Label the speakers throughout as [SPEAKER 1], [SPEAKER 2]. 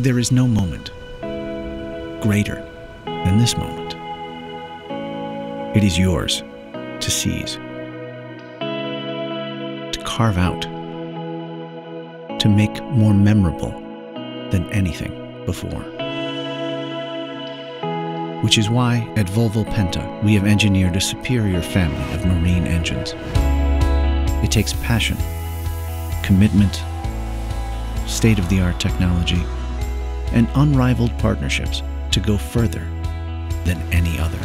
[SPEAKER 1] There is no moment greater than this moment. It is yours to seize, to carve out, to make more memorable than anything before. Which is why at Volvo Penta we have engineered a superior family of marine engines. It takes passion, commitment, state of the art technology, and unrivaled partnerships to go further than any other.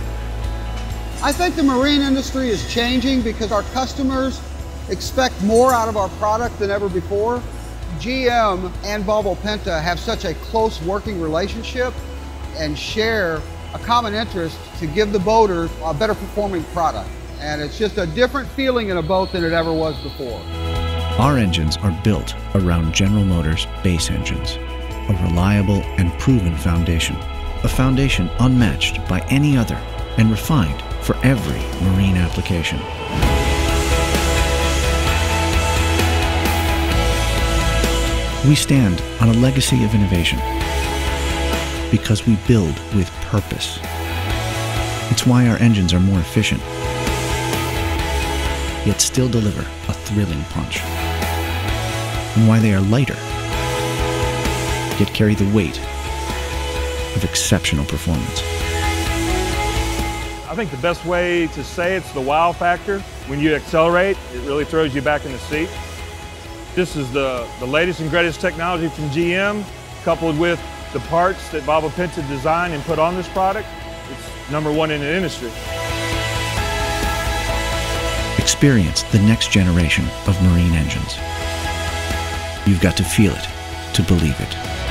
[SPEAKER 2] I think the marine industry is changing because our customers expect more out of our product than ever before. GM and Volvo Penta have such a close working relationship and share a common interest to give the boaters a better performing product. And it's just a different feeling in a boat than it ever was before.
[SPEAKER 1] Our engines are built around General Motors base engines, a reliable and proven foundation, a foundation unmatched by any other and refined for every marine application. We stand on a legacy of innovation because we build with purpose. It's why our engines are more efficient, yet still deliver a thrilling punch. And why they are lighter, yet carry the weight of exceptional performance.
[SPEAKER 3] I think the best way to say it's the wow factor. When you accelerate, it really throws you back in the seat. This is the, the latest and greatest technology from GM, coupled with the parts that Volvo Penta designed and put on this product. It's number one in the industry.
[SPEAKER 1] Experience the next generation of marine engines. You've got to feel it to believe it.